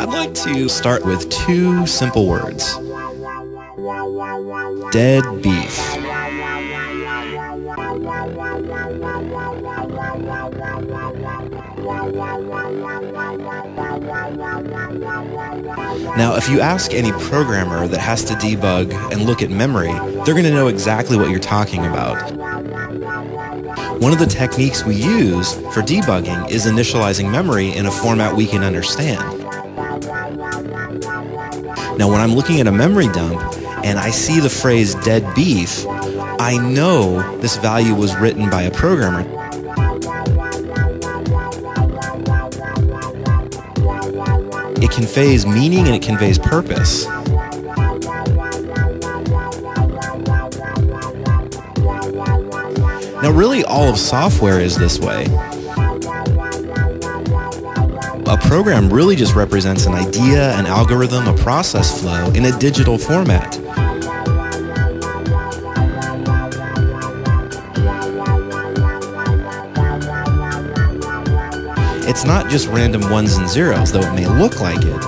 I'd like to start with two simple words. Dead beef. Now, if you ask any programmer that has to debug and look at memory, they're going to know exactly what you're talking about. One of the techniques we use for debugging is initializing memory in a format we can understand. Now, when I'm looking at a memory dump and I see the phrase dead beef, I know this value was written by a programmer. Conveys meaning and it conveys purpose. Now, really, all of software is this way. A program really just represents an idea, an algorithm, a process flow in a digital format. It's not just random ones and zeros, though it may look like it.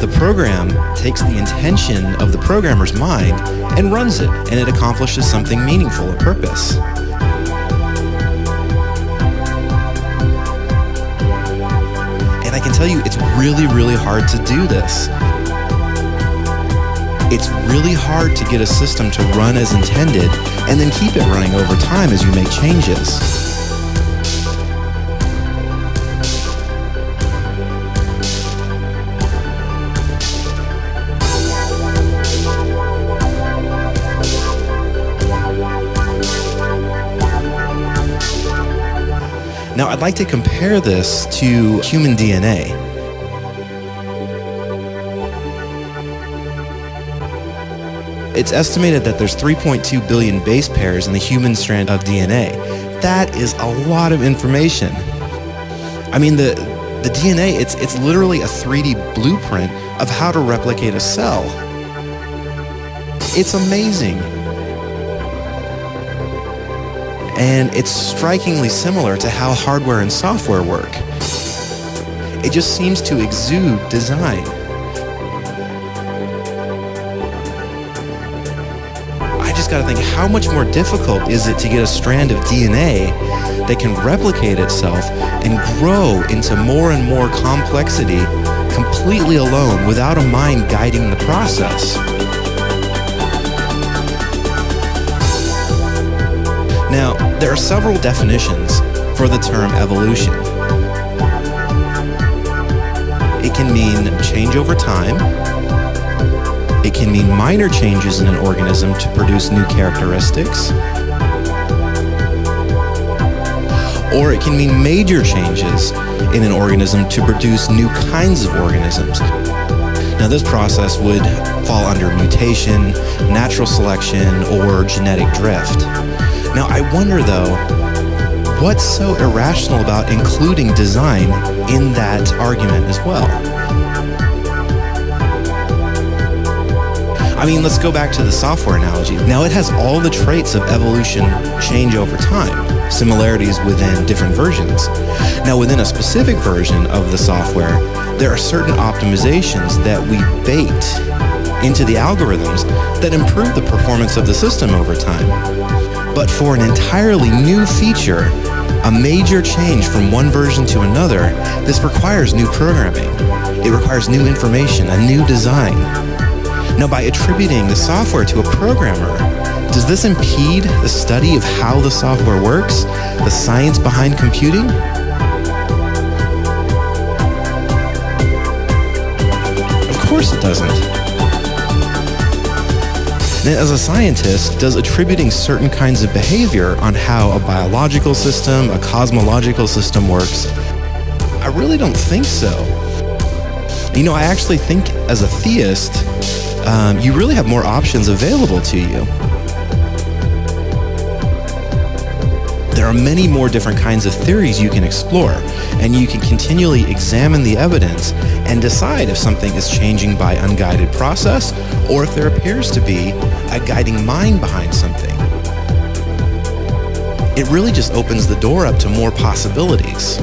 The program takes the intention of the programmer's mind and runs it, and it accomplishes something meaningful, a purpose. And I can tell you, it's really, really hard to do this. It's really hard to get a system to run as intended and then keep it running over time as you make changes. Now, I'd like to compare this to human DNA. It's estimated that there's 3.2 billion base pairs in the human strand of DNA. That is a lot of information. I mean, the, the DNA, it's, it's literally a 3D blueprint of how to replicate a cell. It's amazing. And it's strikingly similar to how hardware and software work. It just seems to exude design. Got to think how much more difficult is it to get a strand of DNA that can replicate itself and grow into more and more complexity completely alone without a mind guiding the process. Now, there are several definitions for the term evolution. It can mean change over time, it can mean minor changes in an organism to produce new characteristics. Or it can mean major changes in an organism to produce new kinds of organisms. Now, this process would fall under mutation, natural selection, or genetic drift. Now, I wonder though, what's so irrational about including design in that argument as well? I mean, let's go back to the software analogy. Now, it has all the traits of evolution change over time, similarities within different versions. Now, within a specific version of the software, there are certain optimizations that we bait into the algorithms that improve the performance of the system over time. But for an entirely new feature, a major change from one version to another, this requires new programming. It requires new information, a new design. Now, by attributing the software to a programmer, does this impede the study of how the software works, the science behind computing? Of course it doesn't. Then as a scientist, does attributing certain kinds of behavior on how a biological system, a cosmological system works, I really don't think so. You know, I actually think as a theist, um, you really have more options available to you. there are many more different kinds of theories you can explore, and you can continually examine the evidence and decide if something is changing by unguided process or if there appears to be a guiding mind behind something. It really just opens the door up to more possibilities.